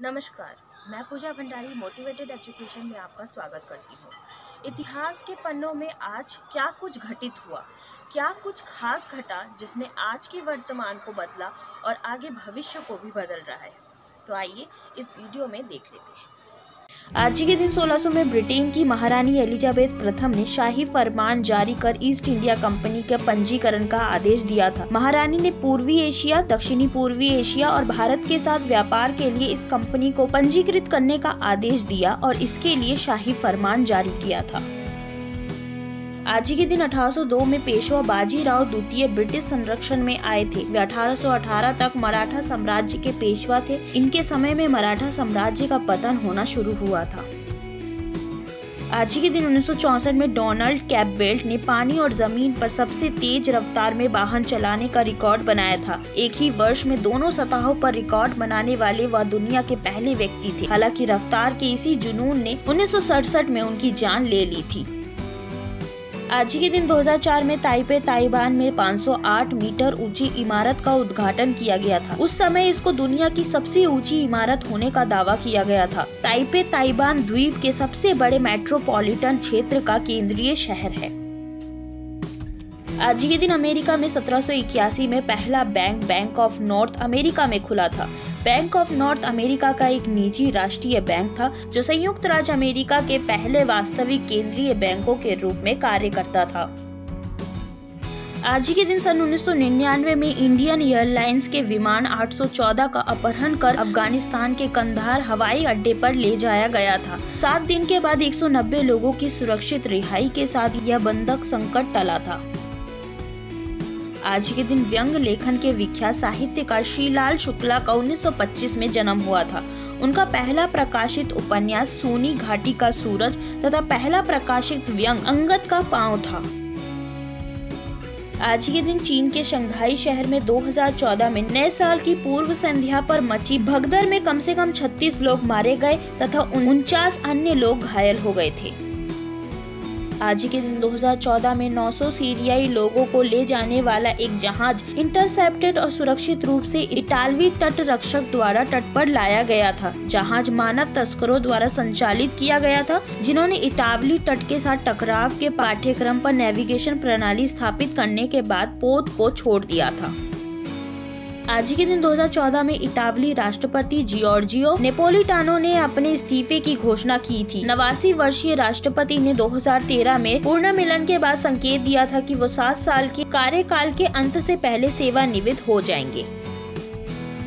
नमस्कार, मैं पूजा Bhandari motivated education में आपका स्वागत करती हूँ। इतिहास के पन्नों में आज क्या कुछ घटित हुआ? क्या कुछ खास घटा जिसने आज के वर्तमान को बदला और आगे भविष्य को भी बदल रहा है? तो आइए इस वीडियो में देख लेते हैं। आज के दिन 1600 में ब्रिटेन की महारानी एलिजाबेथ प्रथम ने शाही फरमान जारी कर ईस्ट इंडिया कंपनी के पंजीकरण का आदेश दिया था। महारानी ने पूर्वी एशिया दक्षिणी पूर्वी एशिया और भारत के साथ व्यापार के लिए इस कंपनी को पंजीकृत करने का आदेश दिया और इसके लिए शाही फरमान जारी किया था। आज ही के दिन 1802 में पेशवा बाजीराव द्वितीय ब्रिटिश संरक्षण में आए थे। वे 1818 तक मराठा साम्राज्य के पेशवा थे। इनके समय में मराठा साम्राज्य का पतन होना शुरू हुआ था। आज ही के दिन उन्नीस में डोनाल्ड कैपबेल्ट ने पानी और ज़मीन पर सबसे तेज रफ्तार में वाहन चलाने का रिकॉर्ड बनाया था। एक ही वर्ष में दोनों सतहों पर रिकॉर्ड बनाने वाले वह दुनिया के पहले व्यक्ति थे। हालाँकि रफ्तार के इसी जुनून ने उन्नीस सौ सड़सठ में उनकी जान ले ली थी। आज के दिन 2004 में ताइपे, ताइवान में 508 मीटर ऊँची इमारत का उद्घाटन किया गया था। उस समय इसको दुनिया की सबसे ऊँची इमारत होने का दावा किया गया था। ताइपे, ताइवान द्वीप के सबसे बड़े मेट्रोपॉलिटन क्षेत्र का केंद्रीय शहर है। आज के दिन अमेरिका में सत्रह सौ इक्यासी में पहला bank bank of north America में खुला था। बैंक ऑफ़ नॉर्थ अमेरिका का एक निजी राष्ट्रीय बैंक था, जो संयुक्त राज्य अमेरिका के पहले वास्तविक केंद्रीय बैंकों के रूप में कार्य करता था। आज ही के दिन सन 1999 में इंडियन एयरलाइंस के विमान 814 का अपहरण कर अफ़गानिस्तान के कंधार हवाई अड्डे पर ले जाया गया था। सात दिन के बाद 190 लोगों की सुरक्षित रिहाई के साथ यह बंधक संकट टला था। आज के दिन व्यंग लेखन के विख्यात साहित्यकार श्रीलाल शुक्ला का 1925 में जन्म हुआ था। उनका पहला प्रकाशित उपन्यास सोनी घाटी का सूरज तथा पहला प्रकाशित व्यंग अंगद का पाँव था। आज के दिन चीन के शंघाई शहर में 2014 में नए साल की पूर्व संध्या पर मची भगदड़ में कम से कम 36 लोग मारे गए तथा उनचास अन्य लोग घायल हो गए थे। आज के दिन 2014 में 900 सीरियाई लोगों को ले जाने वाला एक जहाज़ इंटरसेप्टेड और सुरक्षित रूप से इटालवी तट रक्षक द्वारा तट पर लाया गया था। जहाज़ मानव तस्करों द्वारा संचालित किया गया था, जिन्होंने इटावली तट के साथ टकराव के पाठ्यक्रम पर नेविगेशन प्रणाली स्थापित करने के बाद पोत को छोड़ दिया था। आज के दिन 2014 में इटावली राष्ट्रपति जियोर्जियो नेपोलिटानो ने अपने इस्तीफे की घोषणा की थी। नवासी वर्षीय राष्ट्रपति ने 2013 में पूर्ण मिलन के बाद संकेत दिया था कि वो सात साल के कार्यकाल के अंत से पहले सेवानिवृत्त हो जाएँगे।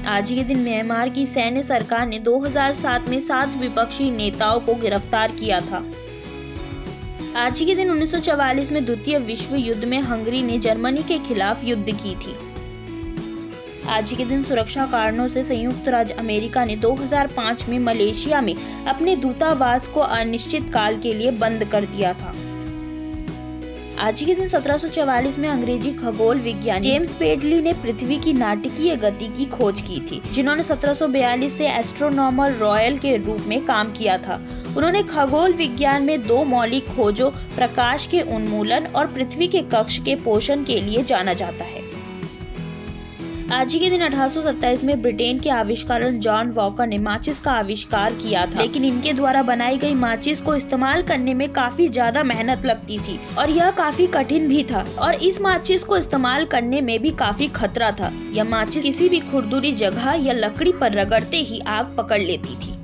आज के दिन म्यांमार की सैन्य सरकार ने 2007 में सात विपक्षी नेताओं को गिरफ़्तार किया था। आज के दिन 1944 में द्वितीय विश्व युद्ध में हंगरी ने जर्मनी के खिलाफ युद्ध की थी। आज के दिन सुरक्षा कारणों से संयुक्त राज्य अमेरिका ने 2005 में मलेशिया में अपने दूतावास को अनिश्चित काल के लिए बंद कर दिया था। आज के दिन 1744 में अंग्रेज़ी खगोल विज्ञानी जेम्स पेडली ने पृथ्वी की नाटकीय गति की खोज की थी, जिन्होंने 1742 से एस्ट्रोनॉमर रॉयल के रूप में काम किया था। उन्होंने खगोल विज्ञान में दो मौलिक खोजों, प्रकाश के उन्मूलन और पृथ्वी के कक्ष के पोषण के लिए जाना जाता है। आज ही के दिन अठारह सौ सत्ताईस में ब्रिटेन के आविष्कार जॉन वॉकर ने माचिस का आविष्कार किया था। लेकिन इनके द्वारा बनाई गई माचिस को इस्तेमाल करने में काफ़ी ज़्यादा मेहनत लगती थी और यह काफ़ी कठिन भी था और इस माचिस को इस्तेमाल करने में भी काफ़ी खतरा था। यह माचिस किसी भी खुरदुरी जगह या लकड़ी पर रगड़ते ही आग पकड़ लेती थी।